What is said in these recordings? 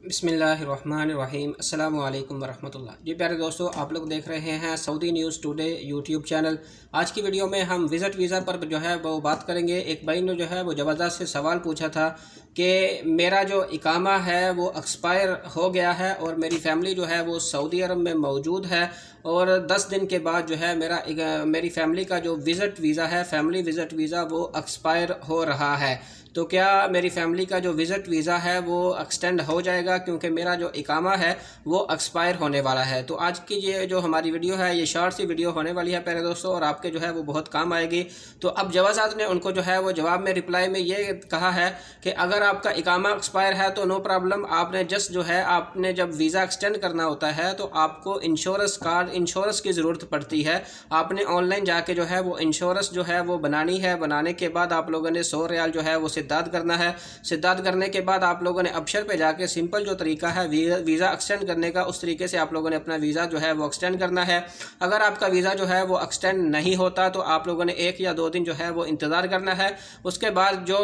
बसमीम् अल्लाम वरहमतुल्लाह। जी प्यारे दोस्तों, आप लोग देख रहे हैं Saudi news today YouTube channel. आज की वीडियो में हम विज़िट वीज़ा पर जो है वो बात करेंगे। एक भाई ने जो है वो ज़बरदस्त से सवाल पूछा था कि मेरा जो इकामा है वो एक्सपायर हो गया है और मेरी फ़ैमिली जो है वो सऊदी अरब में मौजूद है और दस दिन के बाद जो है मेरा मेरी फ़ैमिली का जो विज़िट वीज़ा है, फैमिली विज़िट वीज़ा वो एक्सपायर हो रहा है। तो क्या मेरी फैमिली का जो विज़िट वीज़ा है वो एक्सटेंड हो जाएगा? क्योंकि मेरा जो इकामा है वो एक्सपायर होने वाला है। तो आज की ये जो हमारी वीडियो है, ये शॉर्ट सी वीडियो होने वाली है पहले दोस्तों और आपके जो है वो बहुत काम आएगी। तो अब जवाजात ने उनको जो है वो जवाब में रिप्लाई में ये कहा है कि अगर आपका इकामा एक्सपायर है तो नो प्रॉब्लम, आपने जस्ट जो है, आपने जब वीज़ा एक्सटेंड करना होता है तो आपको इंश्योरेंस कार्ड इंश्योरेंस की ज़रूरत पड़ती है। आपने ऑनलाइन जाके जो है वो इंश्योरेंस जो है वो बनानी है। बनाने के बाद आप लोगों ने सौ रियाल जो है वो सिद्धार्थ करना है। सिद्धार्थ करने के बाद आप लोगों ने अबशर पे जाके सिंपल जो तरीका है, वीज़ा एक्सटेंड करने का, उस तरीके से आप लोगों ने अपना वीज़ा जो है वो एक्सटेंड करना है। अगर आपका वीज़ा जो है वो एक्सटेंड नहीं होता तो आप लोगों ने एक या दो दिन जो है वो इंतज़ार करना है। उसके बाद जो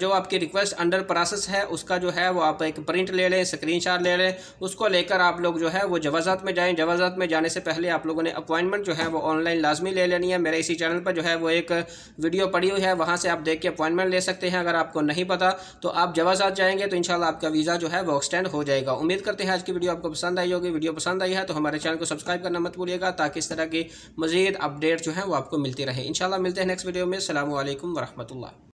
जो आपकी रिक्वेस्ट अंडर प्रोसेस है, उसका जो है वो आप एक प्रिंट ले लें स्क्रीन ले लें। उसको लेकर आप लोग जो है वो जवाजात में जाएँ। जवाजात में जाने से पहले आप लोगों ने अपॉइंटमेंट जो है वो ऑनलाइन लाजमी ले लेनी है। मेरे इसी चैनल पर जो है वो एक वीडियो पड़ी हुई है, वहाँ से आप देख के अपॉइंटमेंट ले सकते हैं, अगर आपको नहीं पता। तो आप जवाजात जाएँगे तो इंशाल्लाह आपका वीज़ा जो है वो एक्सटेंड हो जाएगा। उम्मीद करते हैं आज की वीडियो आपको पसंद आई होगी। वीडियो पसंद आई है तो हमारे चैनल को सब्सक्राइब करना मत भूलिएगा ताकि इस तरह की मजीद अपडेट जो है वो आपको मिलती रहे। इंशाल्लाह मिलते हैं नेक्स्ट वीडियो में। अल्लाम वरहमल